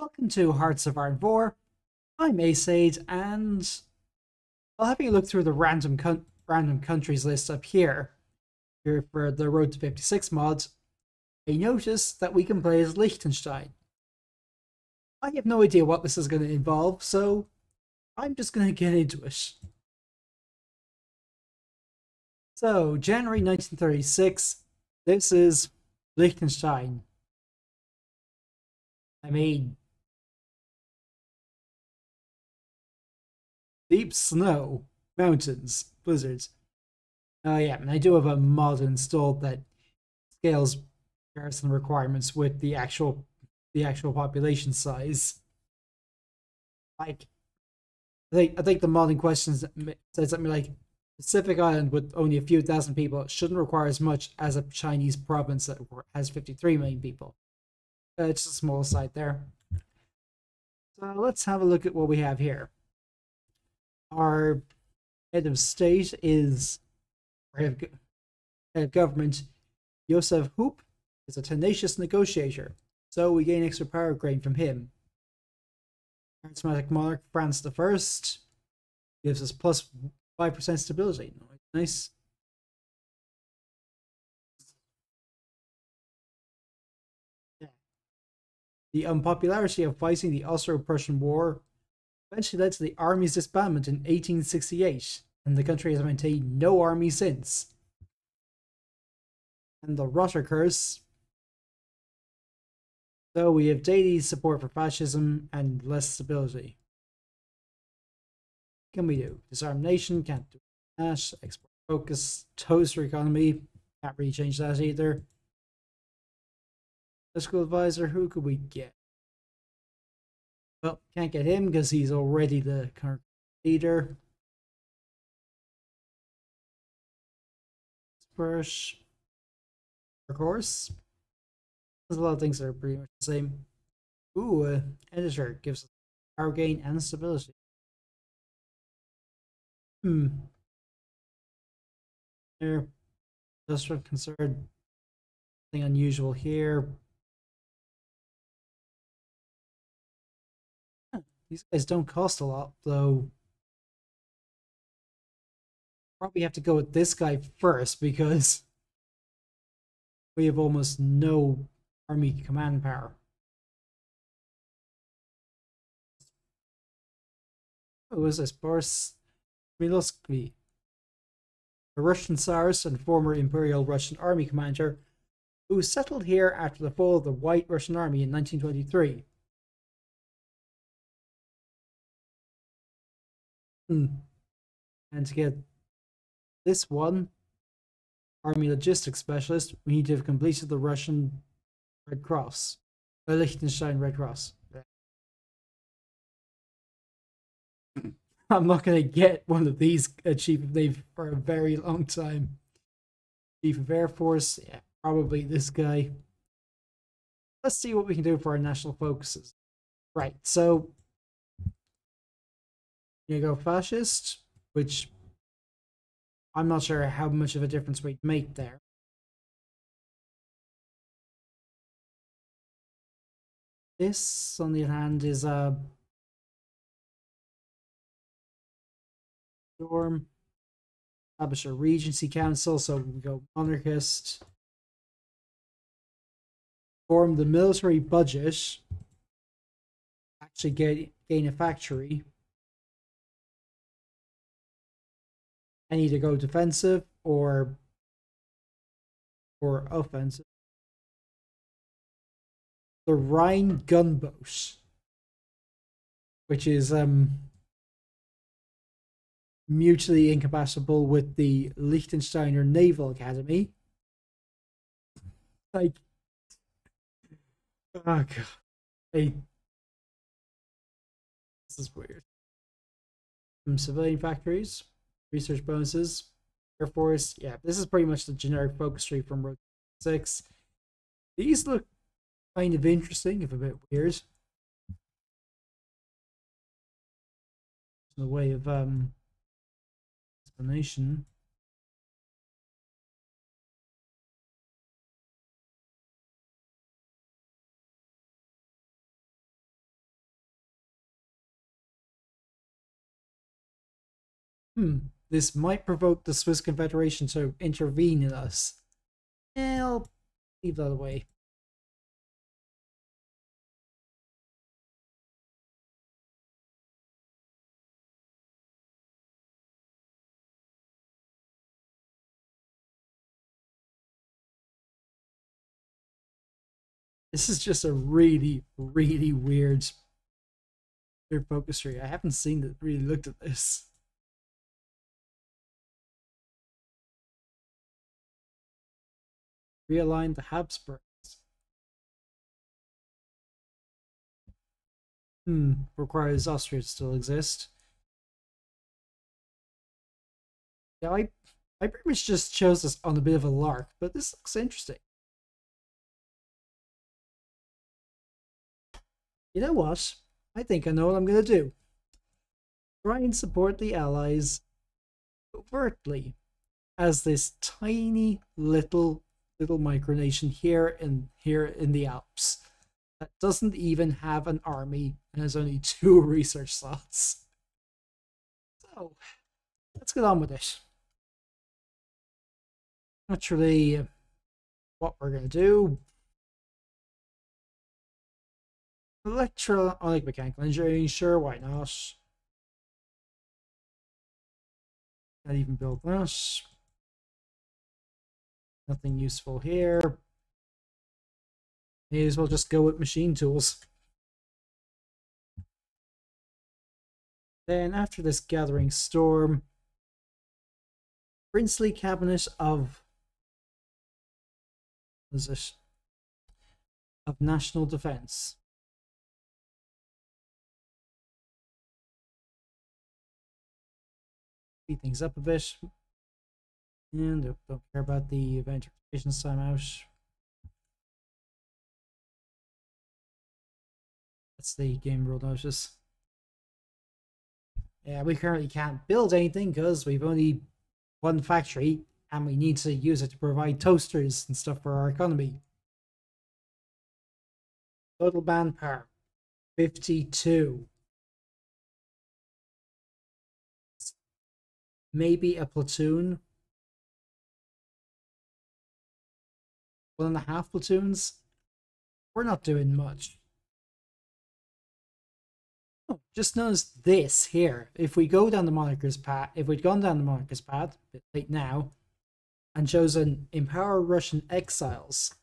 Welcome to Hearts of Iron 4. I'm Aceade, and while having a look through the random random countries list up here, here for the Road to 56 mod, I notice that we can play as Liechtenstein. I have no idea what this is going to involve, so I'm just going to get into it. So, January 1936, this is Liechtenstein. I mean, deep snow, mountains, blizzards. Oh yeah, and I do have a mod installed that scales comparison requirements with the actual the actual population size. Like, I think I think the mod in question says something like Pacific Island with only a few thousand people shouldn't require as much as a Chinese province that has 53 million people. Uh, it's a small site there. So let's have a look at what we have here. Our head of state is head of, government, Josef Hoop is a tenacious negotiator, so we gain extra power gain from him. Charismatic monarch Franz I gives us plus 5% stability. Nice. The unpopularity of fighting the Austro-Prussian War eventually led to the army's disbandment in 1868, and the country has maintained no army since. And the Rotter Curse. So we have daily support for fascism and less stability. What can we do? Disarm nation, can't do that. Export focus, toaster economy, can't really change that either. Fiscal advisor, who could we get? Well, can't get him because he's already the current leader. Spurs. Of course. There's a lot of things that are pretty much the same. Ooh, uh, editor gives power gain and stability. Hmm. There. Just concerned. Nothing unusual here. These guys don't cost a lot, though. Probably have to go with this guy first because we have almost no army command power. Who is this? Boris Smyslovsky, a Russian Tsarist and former Imperial Russian Army commander who settled here after the fall of the White Russian Army in 1923. Hmm. And to get this one, Army Logistics Specialist, we need to have completed the Russian Red Cross. The Liechtenstein Red Cross. I'm not going to get one of these Chief of Navy for a very long time. Chief of Air Force, yeah, probably this guy. Let's see what we can do for our national focuses. Right, so you go fascist, which I'm not sure how much of a difference we'd make there. This, on the other hand, is a storm. Establish a regency council, so we go monarchist. Form the military budget. Actually, get gain a factory. And either go defensive or or offensive. The Rhine gunboat, which is um mutually incompatible with the Liechtensteiner Naval Academy. Like, oh god, hey, this is weird. Some civilian factories research bonuses. Air Force, yeah, this is pretty much the generic focus tree from Road 56. These look kind of interesting, if a bit weird. In the way of um, explanation. Hmm this might provoke the Swiss Confederation to intervene in us. Yeah, I'll leave that away. This is just a really, really weird, weird focus tree. I haven't seen it really looked at this. Realign the Habsburgs. Hmm, requires Austria to still exist. Yeah, I, I pretty much just chose this on a bit of a lark, but this looks interesting. You know what? I think I know what I'm going to do. Try and support the Allies overtly as this tiny little little micronation here in here in the Alps that doesn't even have an army and has only two research slots. So let's get on with it. Naturally, what we're gonna do. Electronic mechanical engineering, sure, why not? Not even build this. Nothing useful here. May as well just go with machine tools. Then after this gathering storm, princely cabinet of? Of national defense. Speed things up a bit. And don't care about the event time timeout. That's the game rule notice. Yeah, we currently can't build anything because we've only one factory and we need to use it to provide toasters and stuff for our economy. Total manpower, 52. Maybe a platoon one and a half platoons, we're not doing much. Oh, just notice this here. If we go down the Monarch's path, if we'd gone down the Monarch's path, a bit late now, and chosen Empower Russian Exiles,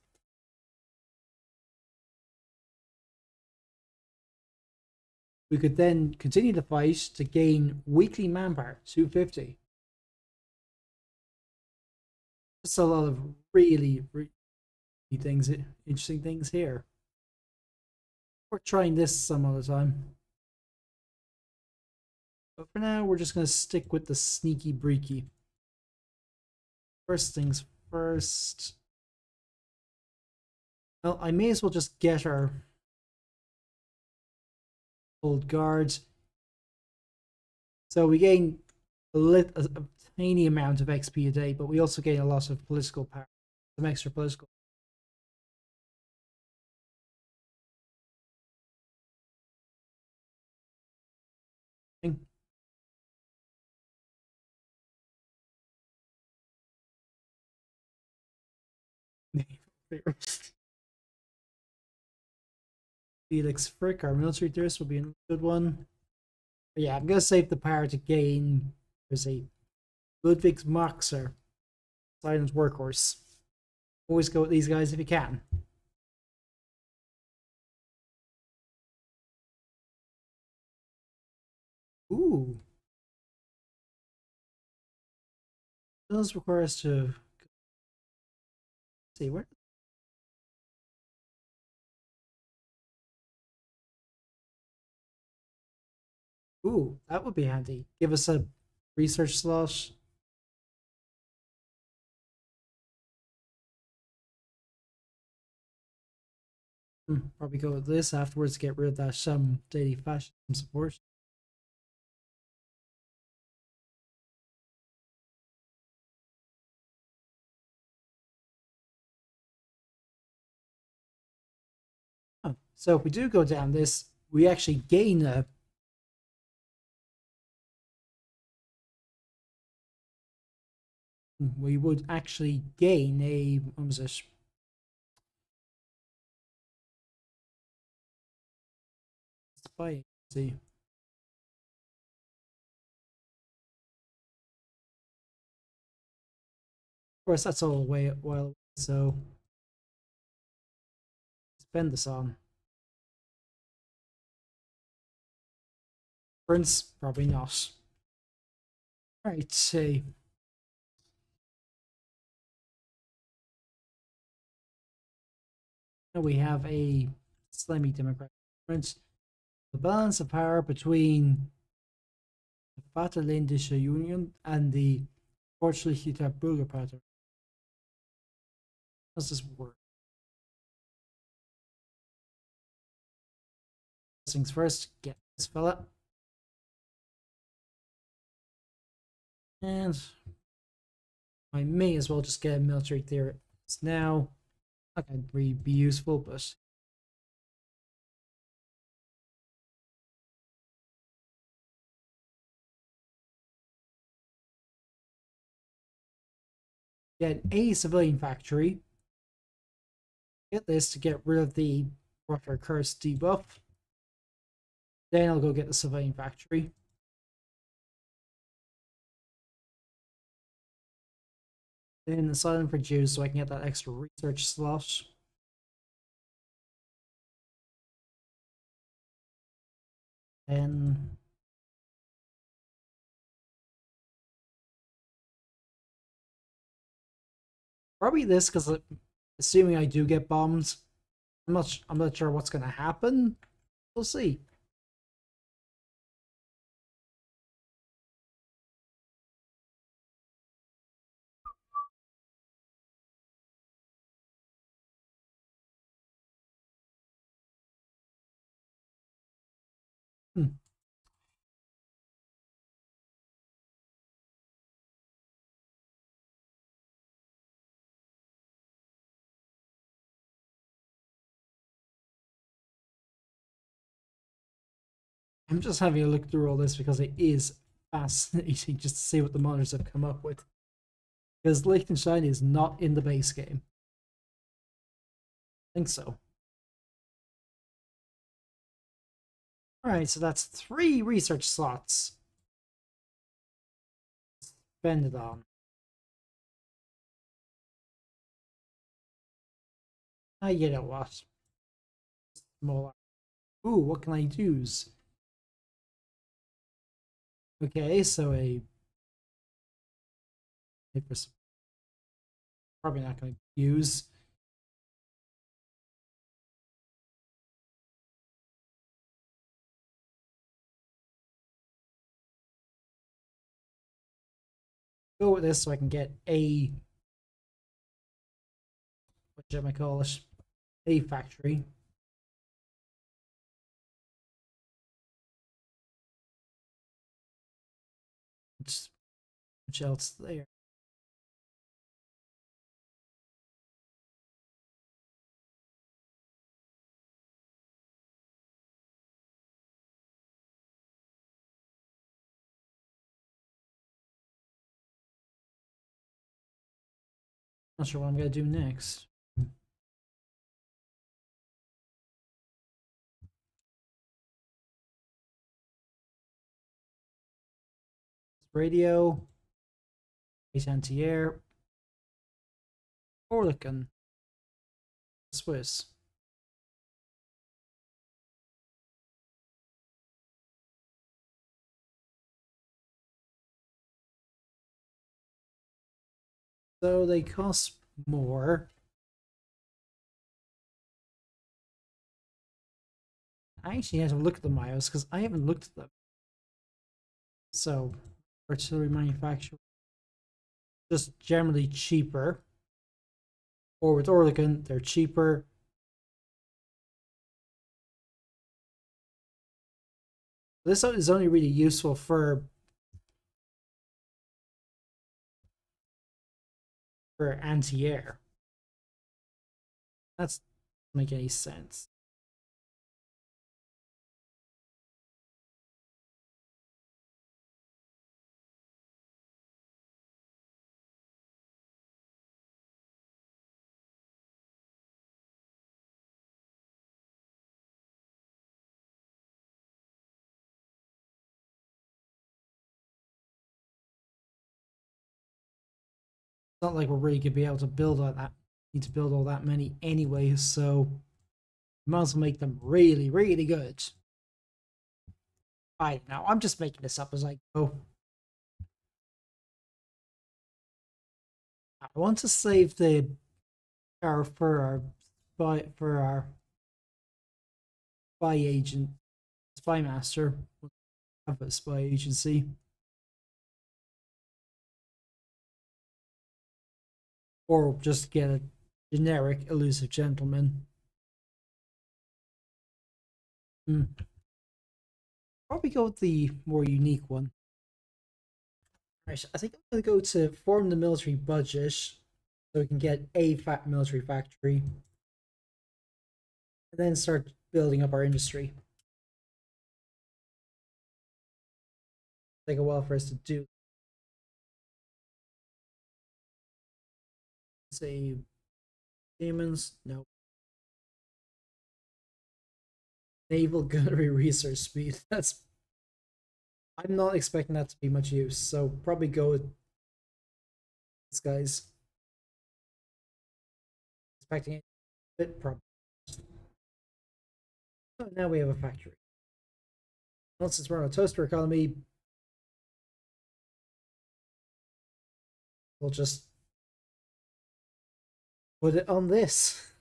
we could then continue the fight to gain weekly manpower, 250. Just a lot of really, really things, interesting things here. We're trying this some other time. But for now, we're just going to stick with the sneaky breaky. First things first. Well, I may as well just get our old guards. So we gain a, lit, a tiny amount of XP a day, but we also gain a lot of political power, some extra political Felix Frick, our military theorist, will be a good one. But yeah, I'm gonna save the power to gain. There's a Ludwig's Marxer, silent workhorse. Always go with these guys if you can. Ooh. Does require us to see where Ooh, that would be handy. Give us a research slash. Hmm, probably go with this afterwards get rid of that some daily fascism support. So if we do go down this, we actually gain a we would actually gain a what was it? Spy agency. Of course, that's all way well. So spend this on. Prince, probably not. Alright, see. We have a slimy democratic prince. The balance of power between the Vaterländische Union and the Fortschrittliche Bürgerpartei How does this work? First things first, get this fella. And I may as well just get a military theorist now. Going to really be useful, but get a civilian factory get this to get rid of the Water Curse debuff. Then I'll go get the civilian Factory. The Silent for Jews so I can get that extra research slot. Then probably this because uh, assuming I do get bombed. I'm not I'm not sure what's gonna happen. We'll see. Hmm. I'm just having a look through all this because it is fascinating just to see what the modders have come up with. Because Liechtenstein is not in the base game. I think so. Alright, so that's three research slots. Spend it on. Ah, you know what? Smaller. Ooh, what can I use? Okay, so a paper. probably not going to use. Go with this so I can get a what should I call it? A factory. much else there. Not sure what I'm gonna do next. Radio, He's anti-air. Oerlikon. Swiss. So they cost more. I actually have to look at the MIOs because I haven't looked at them. So, artillery manufacturer just generally cheaper. Or with Oerlikon, they're cheaper. This is only really useful for for anti-air. That's make any sense. Not like we're really gonna be able to build all that. Need to build all that many anyway, so might as well make them really, really good. I don't know. I'm just making this up as I go. I want to save the our for our spy for our spy agent spy master have a spy agency. Or just get a generic elusive gentleman. Hmm. Probably go with the more unique one. Right, I think I'm gonna go to form the military budget so we can get a fat military factory. And then start building up our industry. Take a while for us to do. Say demons, no. Naval gunnery research speed. That's I'm not expecting that to be much use, so probably go with this guys. Expecting it a bit probably. Oh, now we have a factory. Well, since we're on a toaster economy, we'll just put it on this.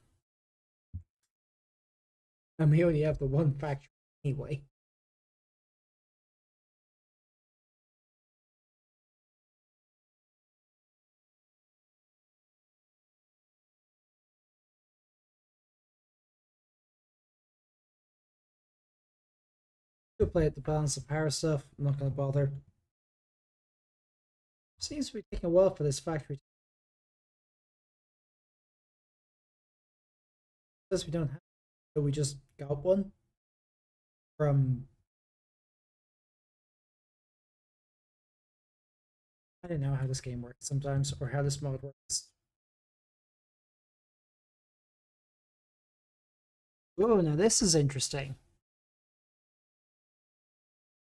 And we only have the one factory anyway. Could play at the balance of power stuff. I'm not going to bother. Seems to be taking a while for this factory. Says we don't have, so we just got one from. I don't know how this game works sometimes, or how this mode works. Oh, now this is interesting.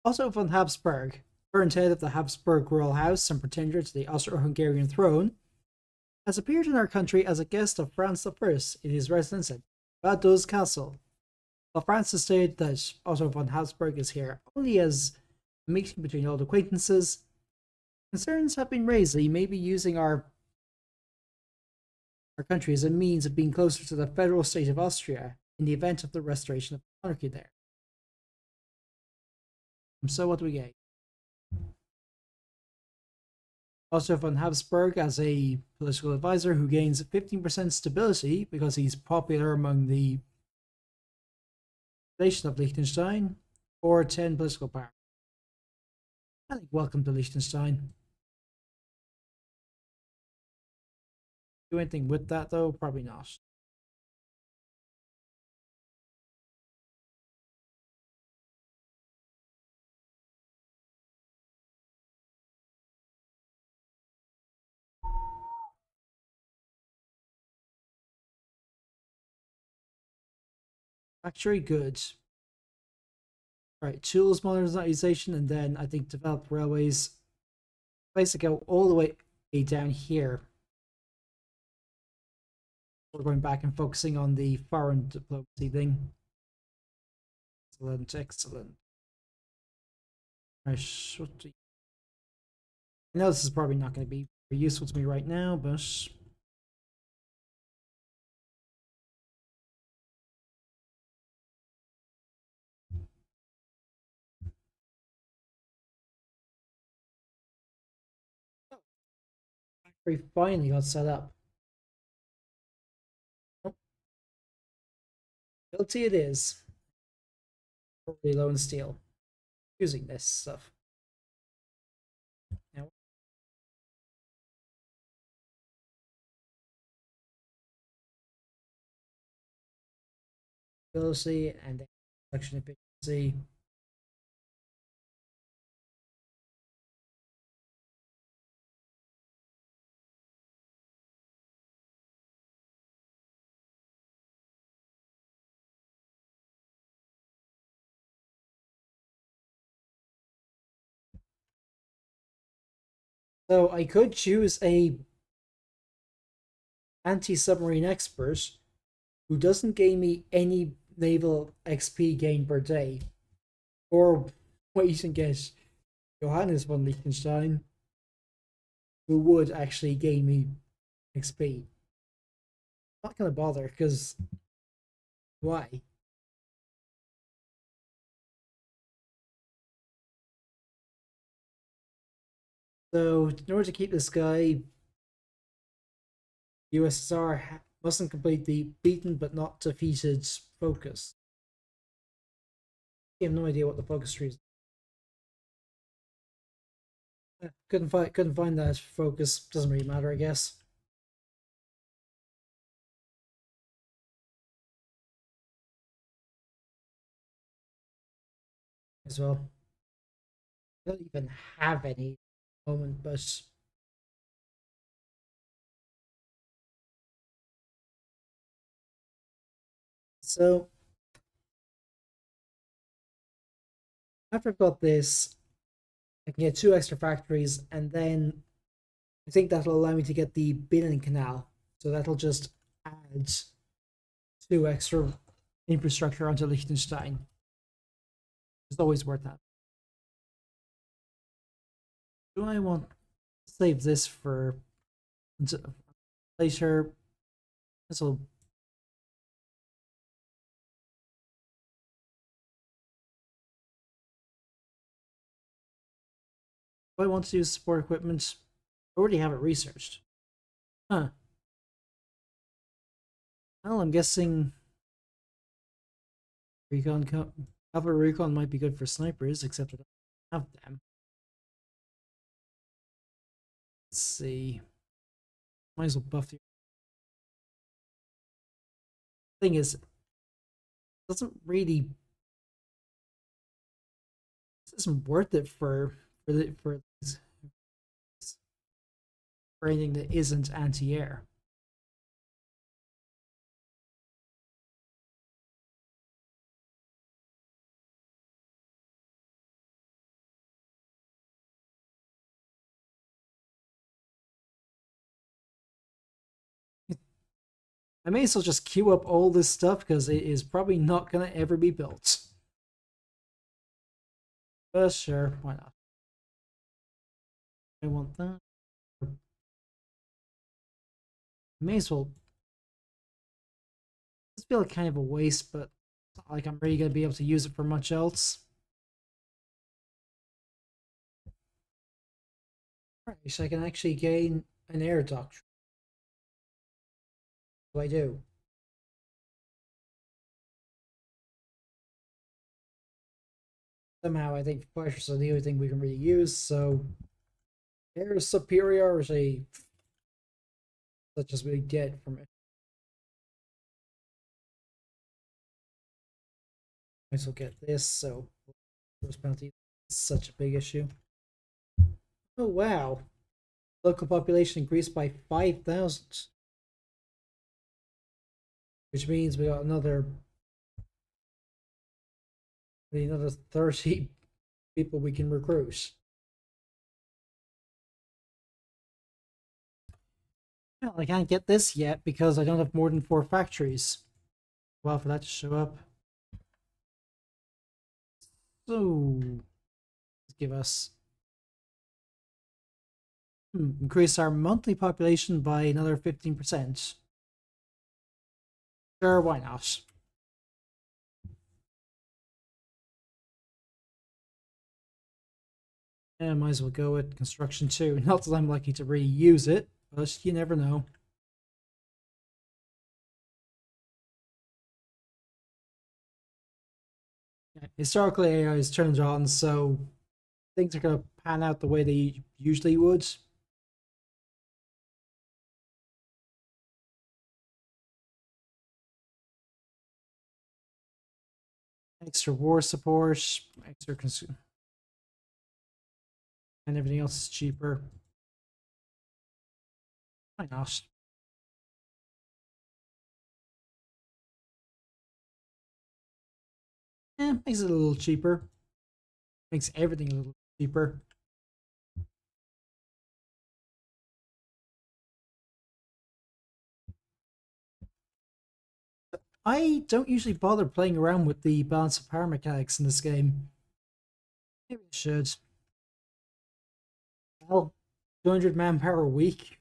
Otto von Habsburg, current head of the Habsburg royal house and pretender to the Austro-Hungarian throne, has appeared in our country as a guest of Franz I in his residence at Vaduz Castle. While Francis stated that Otto von Habsburg is here only as a meeting between old acquaintances, concerns have been raised that he may be using our our country as a means of being closer to the federal state of Austria in the event of the restoration of monarchy there. So what do we get? Otto von Habsburg as a political advisor who gains 15% stability because he's popular among the nation of Liechtenstein, or 10 political power. I think welcome to Liechtenstein. Do anything with that though? Probably not. Factory goods. Right, tools modernization, and then I think develop railways. Basically, go all the way down here. We're going back and focusing on the foreign diplomacy thing. Excellent, excellent. I should. I know this is probably not going to be useful to me right now, but we finally got set up. Guilty it is. Probably low in steel. Using this stuff. Now. Ability and production efficiency. So I could choose a anti-submarine expert who doesn't gain me any naval XP gain per day, or wait and get Johannes von Liechtenstein, who would actually gain me XP. not gonna bother because why? So, in order to keep this guy, USSR mustn't complete the beaten but not defeated focus. I have no idea what the focus tree is. Uh, couldn't find couldn't find that focus. Doesn't really matter, I guess. As well. I don't even have any moment, but so after I've got this, I can get two extra factories, and then I think that'll allow me to get the Binnen Canal. So that'll just add two extra infrastructure onto Liechtenstein. It's always worth that. Do I want to save this for later? Will Do I want to use support equipment? I already have it researched. Huh. Well, I'm guessing recon cover recon might be good for snipers, except I don't have them. Let's see. Might as well buff the thing is doesn't really this isn't worth it for for the for for anything that isn't anti-air. I may as well just queue up all this stuff because it is probably not going to ever be built. But sure, why not? I want that. may as well. This feel like kind of a waste, but like I'm really gonna be able to use it for much else. Alright, so I can actually gain an air doctrine. Do I do? Somehow I think pressure is the only thing we can really use, so air superiority such as we get from it. Might as well get this, so force penalty is such a big issue. Oh wow. Local population increased by 5,000. Which means we got another another 30 people we can recruit. Well, I can't get this yet because I don't have more than four factories. Well, for that to show up. So, give us hmm, increase our monthly population by another 15%. Sure, why not? Yeah, might as well go with construction too. Not that I'm likely to reuse it. But you never know. Historically, AI is turned on, so things are going to pan out the way they usually would. Extra war support, extra consume, and everything else is cheaper. Why not? Eh, makes it a little cheaper. Makes everything a little cheaper. I don't usually bother playing around with the balance of power mechanics in this game. Maybe I should. Well, 200 manpower a week.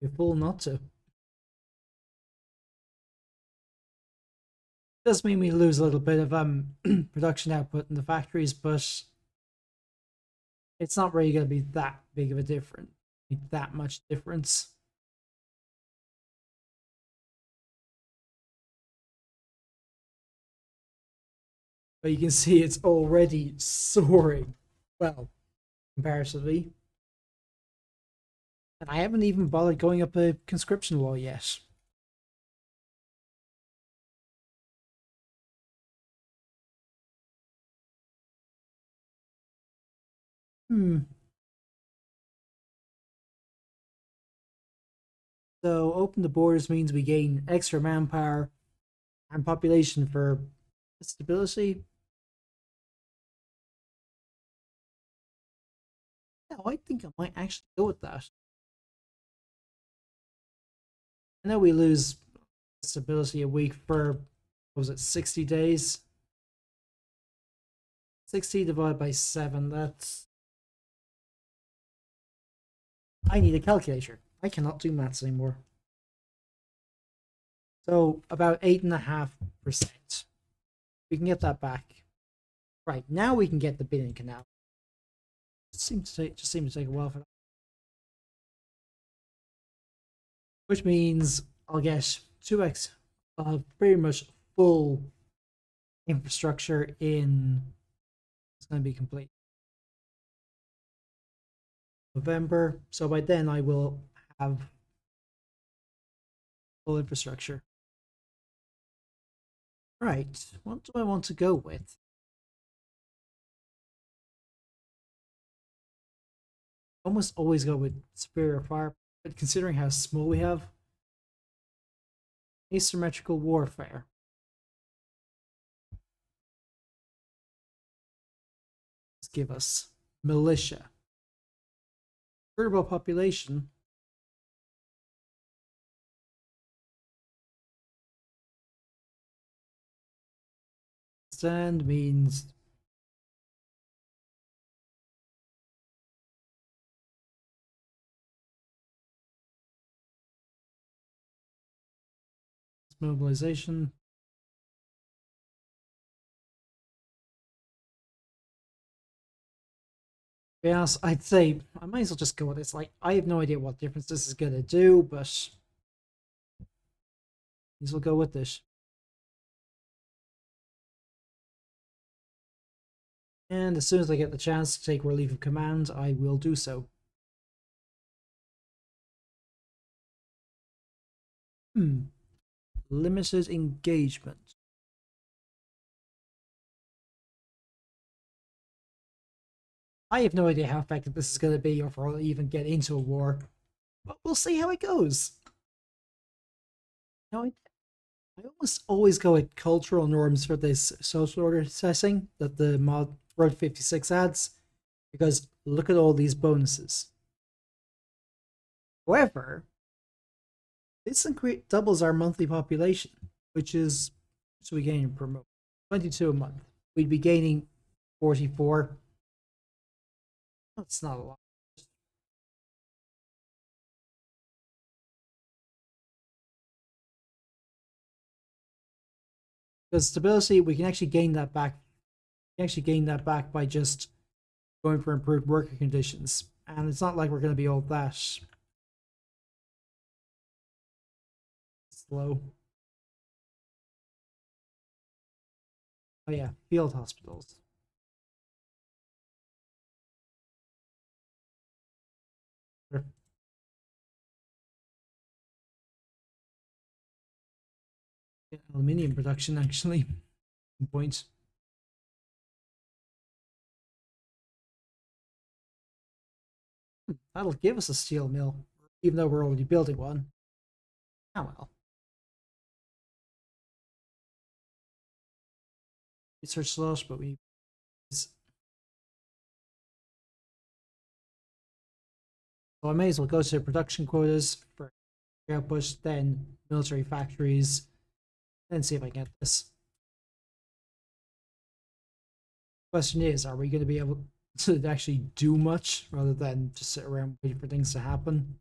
You're not to. Does mean we lose a little bit of um production output in the factories, but it's not really going to be that big of a difference, that much difference. But you can see it's already soaring, well, comparatively. And I haven't even bothered going up a conscription law yet. Hmm. So open the borders means we gain extra manpower and population for stability. I think I might actually go with that. I know we lose stability a week for, was it 60 days? 60 divided by 7, that's... I need a calculator. I cannot do maths anymore. So about 8.5%. We can get that back. Right, now we can get the Binnen Canal. It seems to take, just seems to take a while for that. Which means I'll get 2x of pretty much full infrastructure in it's going to be complete November. So by then I will have full infrastructure. Right, what do I want to go with? Almost always go with superior fire, but considering how small we have, asymmetrical warfare. Let's give us militia. Verbal population. Stand means mobilization. Yes, I'd say I might as well just go with this. Like, I have no idea what difference this is going to do, but these will go with this. And as soon as I get the chance to take relief of command, I will do so. Hmm limited engagement. I have no idea how effective this is going to be or if I'll even get into a war, but we'll see how it goes. Know, I, I almost always go with cultural norms for this social order assessing that the mod Road 56 adds, because look at all these bonuses. However, this doubles our monthly population, which is so we gain per month 22 a month. We'd be gaining 44. That's not a lot. Because stability, we can actually gain that back. We can actually gain that back by just going for improved worker conditions. And it's not like we're going to be all that slow. Oh yeah, field hospitals. Yeah, aluminium production actually. Points. Hmm, that'll give us a steel mill, even though we're already building one. Oh well. Research loss, but we so I may as well go to production quotas for output, then military factories, and see if I get this. Question is, are we going to be able to actually do much rather than just sit around waiting for things to happen?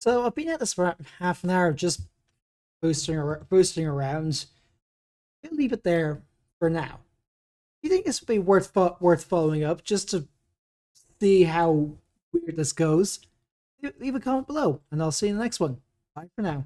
So I've been at this for half an hour, just boosting ar- boosting around. I'll leave it there for now. Do you think this would be worth fo- worth following up just to see how weird this goes? Leave a comment below, and I'll see you in the next one. Bye for now.